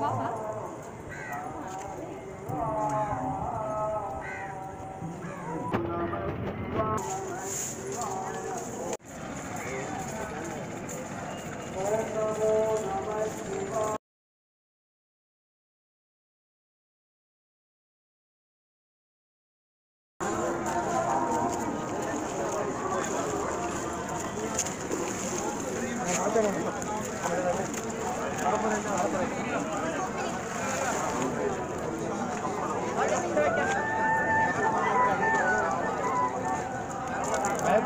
bóp hả Thank you. ఓం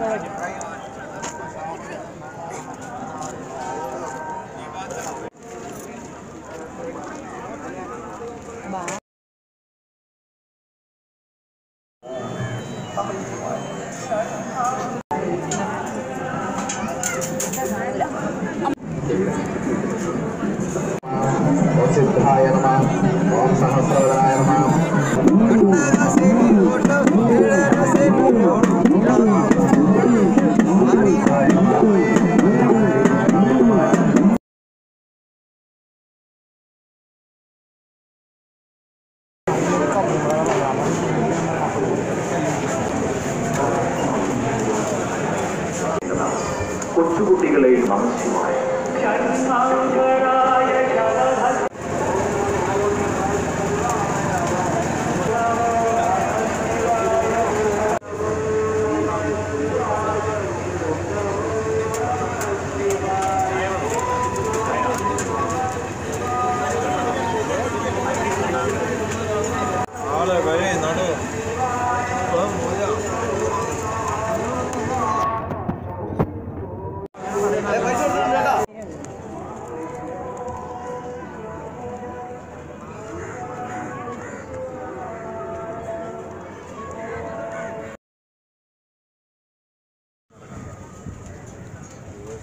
సిద్ధాయ నమ ఓం సహస్రదాయ నమ കൊച്ചുകുട്ടികളെയും ആവശ്യമായ